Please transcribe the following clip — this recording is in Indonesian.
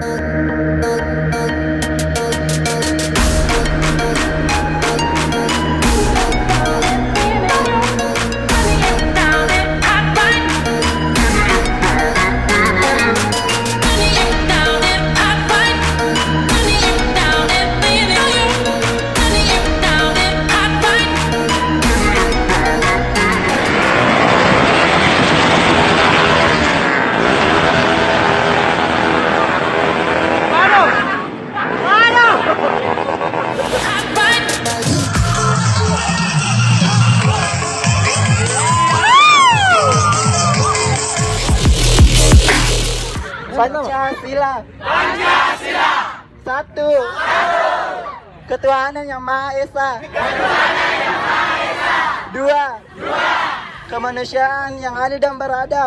Oh. Pancasila. Satu. Ketuhanan yang Maha Esa. Dua. Kemanusiaan yang adil dan beradab.